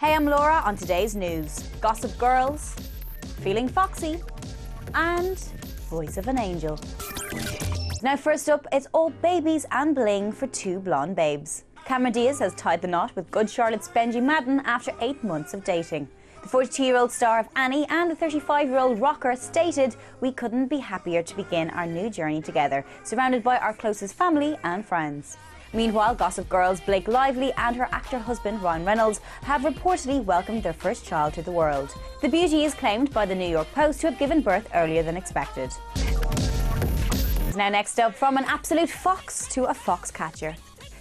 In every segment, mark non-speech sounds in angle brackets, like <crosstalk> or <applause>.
Hey, I'm Laura on today's news. Gossip Girls, Feeling Foxy, and Voice of an Angel. Now, first up, it's all babies and bling for two blonde babes. Cameron Diaz has tied the knot with good Charlotte's Benji Madden after eight months of dating. The 42 year old star of Annie and the 35 year old rocker stated, We couldn't be happier to begin our new journey together, surrounded by our closest family and friends. Meanwhile, Gossip Girl's Blake Lively and her actor husband Ryan Reynolds have reportedly welcomed their first child to the world. The beauty is claimed by the New York Post to have given birth earlier than expected. Now, next up, from an absolute fox to a fox catcher.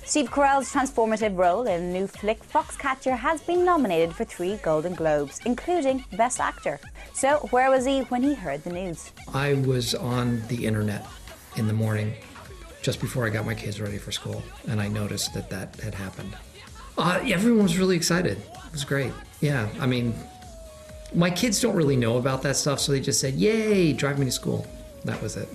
Steve Carell's transformative role in the new flick Foxcatcher has been nominated for three Golden Globes, including Best Actor. So, where was he when he heard the news? I was on the internet in the morning just before I got my kids ready for school, and I noticed that that had happened. Uh, everyone was really excited. It was great. Yeah, I mean, my kids don't really know about that stuff, so they just said, Yay, drive me to school. That was it.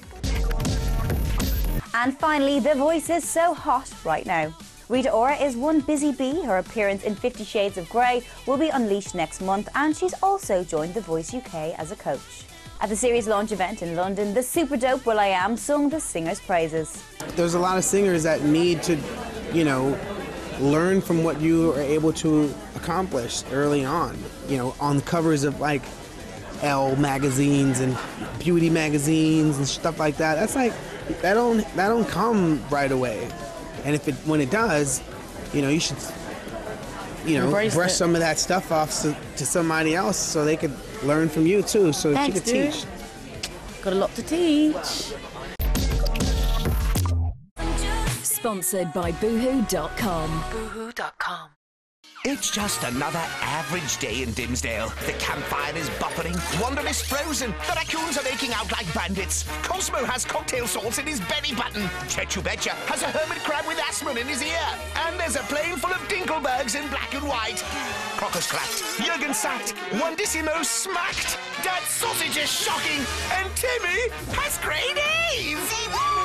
And finally, The Voice is so hot right now. Rita Ora is one busy bee. Her appearance in Fifty Shades of Grey will be unleashed next month, and she's also joined The Voice UK as a coach. At the series launch event in London, the super dope will.i.am sung the singer's praises. There's a lot of singers that need to, you know, learn from what you are able to accomplish early on. You know, on the covers of like Elle magazines and beauty magazines and stuff like that. That's like that don't that don't come right away. And if it when it does, you know, you should you know Embrace brush it. some of that stuff off so, to somebody else so they could learn from you too, so that Thanks, you could dude. teach. Got a lot to teach. Sponsored by Boohoo.com. Boohoo.com. It's just another average day in Dimmsdale. The campfire is buffering, Wanda is frozen, the raccoons are making out like bandits, Cosmo has cocktail salts in his belly button, Chet Ubetcha has a hermit crab with asthma in his ear, and there's a plane full of Dinklebergs in black and white. Crocker's clapped, Jorgen sacked, Wandissimo smacked, Dad's sausage is shocking, and Timmy has grade A's!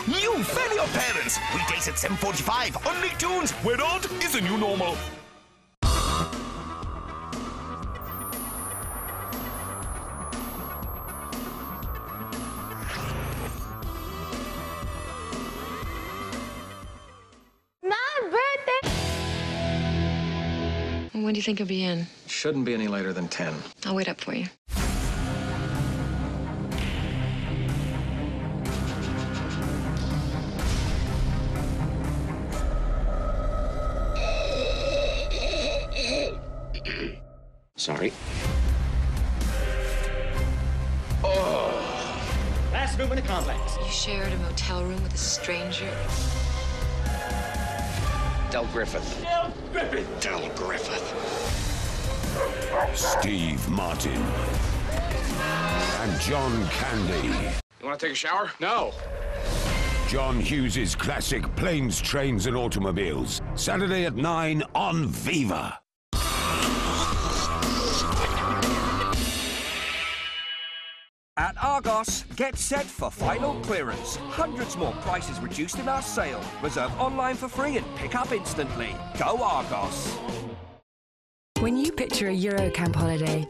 New Fairly Odd Parents, weekdays at 7.45 on Nicktoons, where is a new normal. When do you think you'll be in? Shouldn't be any later than 10. I'll wait up for you. Sorry. Oh! Last room in the complex. You shared a motel room with a stranger? Del Griffith. Del Griffith. Del Griffith. Steve Martin and John Candy. You want to take a shower? No. John Hughes's classic Planes, Trains, and Automobiles. Saturday at 9 on Viva. At Argos, get set for final clearance. Hundreds more prices reduced in our sale. Reserve online for free and pick up instantly. Go Argos. When you picture a Eurocamp holiday,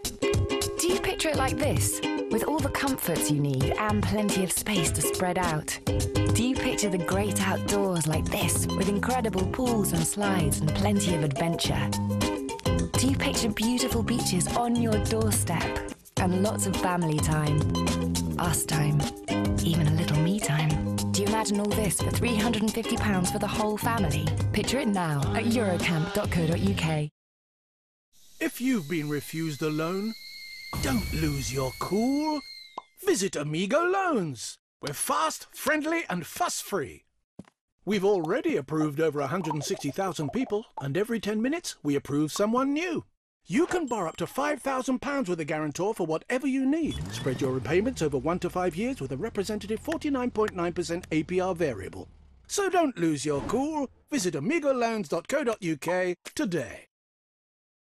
do you picture it like this? With all the comforts you need and plenty of space to spread out? Do you picture the great outdoors like this, with incredible pools and slides and plenty of adventure? Do you picture beautiful beaches on your doorstep and lots of family time? Us time, even a little me time. Do you imagine all this for £350 for the whole family? Picture it now at eurocamp.co.uk. If you've been refused a loan, don't lose your cool. Visit Amigo Loans. We're fast, friendly, and fuss free. We've already approved over 160,000 people, and every 10 minutes we approve someone new. You can borrow up to £5,000 with a guarantor for whatever you need. Spread your repayments over one to five years with a representative 49.9% APR variable. So don't lose your cool. Visit amigoloans.co.uk today.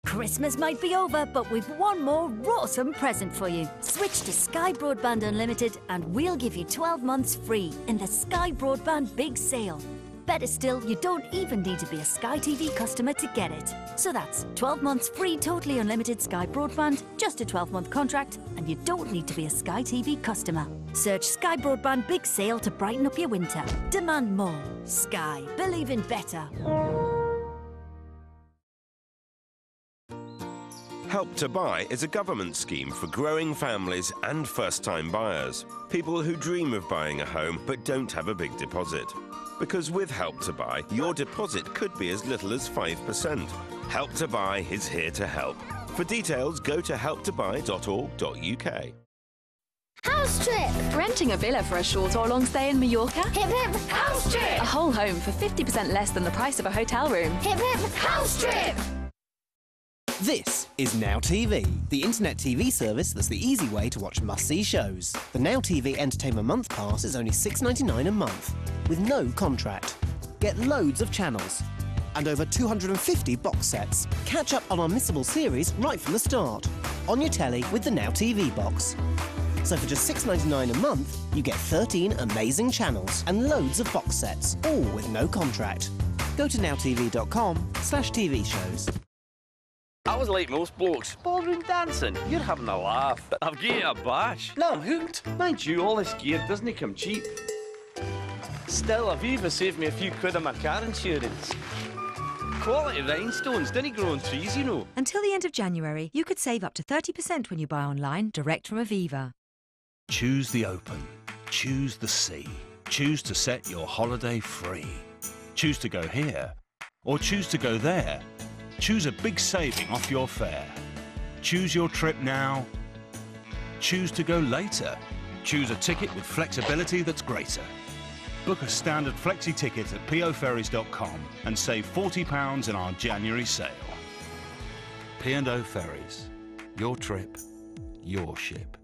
Christmas might be over, but we've one more awesome present for you. Switch to Sky Broadband Unlimited and we'll give you 12 months free in the Sky Broadband Big Sale. Better still, you don't even need to be a Sky TV customer to get it. So that's 12 months free, totally unlimited Sky broadband, just a 12 month contract, and you don't need to be a Sky TV customer. Search Sky Broadband Big Sale to brighten up your winter. Demand more. Sky. Believe in better. Help to Buy is a government scheme for growing families and first time buyers. People who dream of buying a home but don't have a big deposit. Because with Help to Buy, your deposit could be as little as 5%. Help to Buy is here to help. For details, go to helptobuy.org.uk. House trip! Renting a villa for a short or long stay in Mallorca? Hip hip! House trip! A whole home for 50% less than the price of a hotel room? Hip hip! House trip! This is Now TV, the internet TV service that's the easy way to watch must-see shows. The Now TV Entertainment Month Pass is only $6.99 a month, with no contract. Get loads of channels and over 250 box sets. Catch up on unmissable series right from the start, on your telly with the Now TV box. So for just $6.99 a month, you get 13 amazing channels and loads of box sets, all with no contract. Go to nowtv.com slash TV shows. I was like most blokes, ballroom dancing. You're having a laugh, but I've given it a bash. Now I'm hooked. Mind you, all this gear doesn't come cheap. Still, Aviva saved me a few quid on my car insurance. Quality rhinestones didn't grow on trees, you know. Until the end of January, you could save up to 30% when you buy online direct from Aviva. Choose the open. Choose the sea. Choose to set your holiday free. Choose to go here or choose to go there. Choose a big saving off your fare. Choose your trip now. Choose to go later. Choose a ticket with flexibility that's greater. Book a standard flexi ticket at poferries.com and save £40 in our January sale. P&O Ferries. Your trip, your ship.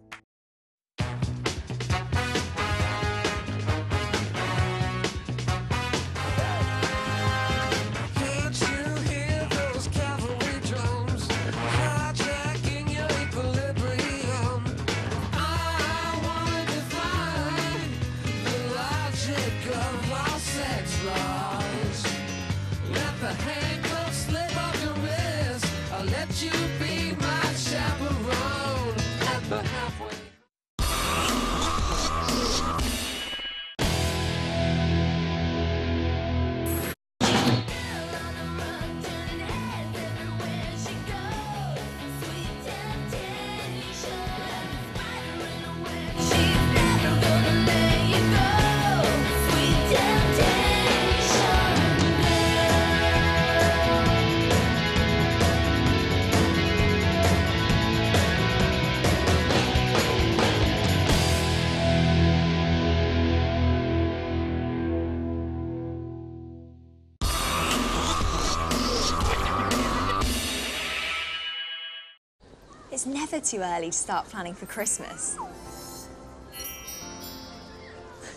Too early to start planning for Christmas.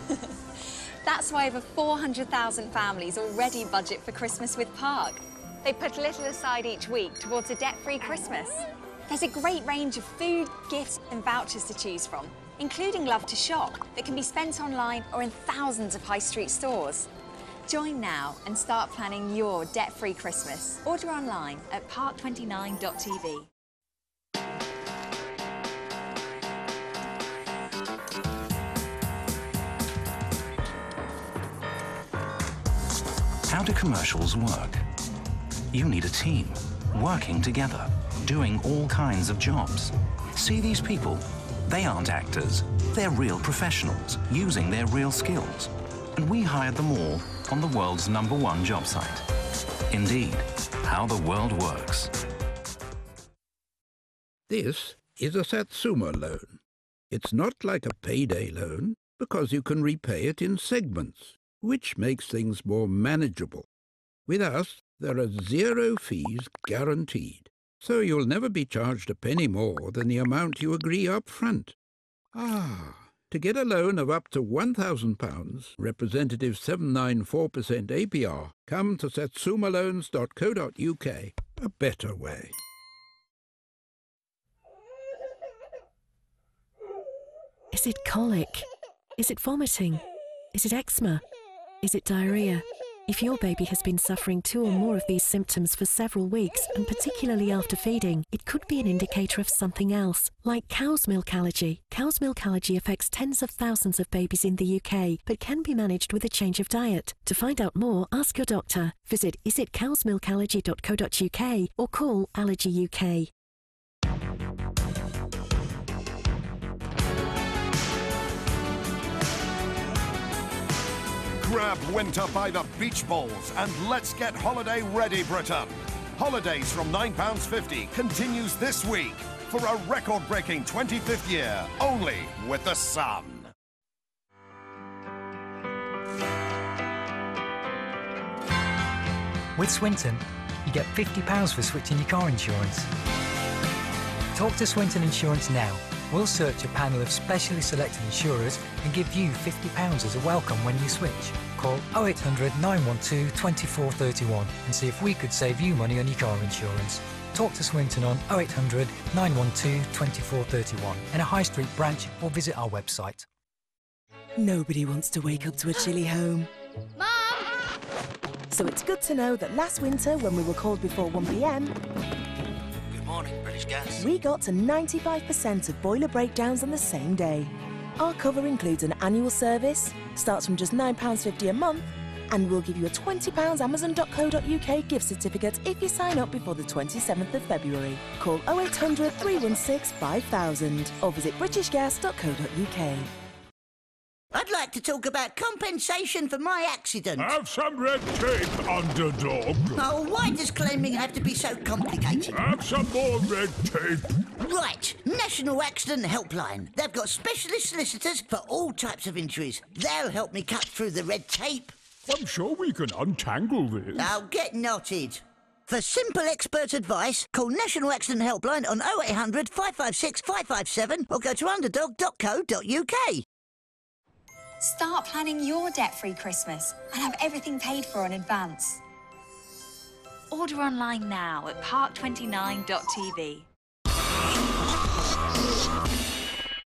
<laughs> That's why over 400,000 families already budget for Christmas with Park. They put a little aside each week towards a debt-free Christmas. There's a great range of food, gifts and vouchers to choose from, including Love2shop that can be spent online or in thousands of high street stores. Join now and start planning your debt-free Christmas. Order online at park29.tv. How do commercials work? You need a team, working together, doing all kinds of jobs. See these people? They aren't actors. They're real professionals, using their real skills. And we hired them all on the world's number one job site. Indeed, how the world works. This is a Satsuma loan. It's not like a payday loan because you can repay it in segments, which makes things more manageable. With us, there are zero fees guaranteed, so you'll never be charged a penny more than the amount you agree up front. Ah, to get a loan of up to £1,000, representative 794% APR, come to satsumaloans.co.uk. A better way. Is it colic? Is it vomiting? Is it eczema? Is it diarrhea? If your baby has been suffering two or more of these symptoms for several weeks, and particularly after feeding, it could be an indicator of something else, like cow's milk allergy. Cow's milk allergy affects tens of thousands of babies in the UK, but can be managed with a change of diet. To find out more, ask your doctor. Visit isitcowsmilkallergy.co.uk or call Allergy UK. Grab winter by the beach balls and let's get holiday ready, Britain. Holidays from £9.50 continues this week for a record-breaking 25th year, only with the Sun. With Swinton, you get £50 for switching your car insurance. Talk to Swinton Insurance now. We'll search a panel of specially selected insurers and give you £50 as a welcome when you switch. Call 0800 912 2431 and see if we could save you money on your car insurance. Talk to Swinton on 0800 912 2431 in a high street branch or visit our website. Nobody wants to wake up to a chilly home. Mom! So it's good to know that last winter, when we were called before 1pm, Good morning, British Gas. we got to 95% of boiler breakdowns on the same day. Our cover includes an annual service, starts from just £9.50 a month, and we'll give you a £20 Amazon.co.uk gift certificate if you sign up before the 27th of February. Call 0800 316 5000 or visit britishgas.co.uk. I'd like to talk about compensation for my accident. Have some red tape, underdog. Oh, why does claiming have to be so complicated? Have some more red tape. Right, National Accident Helpline. They've got specialist solicitors for all types of injuries. They'll help me cut through the red tape. I'm sure we can untangle this. Now get knotted. For simple expert advice, call National Accident Helpline on 0800 556 557 or go to underdog.co.uk. Start planning your debt-free Christmas and have everything paid for in advance. Order online now at park29.tv.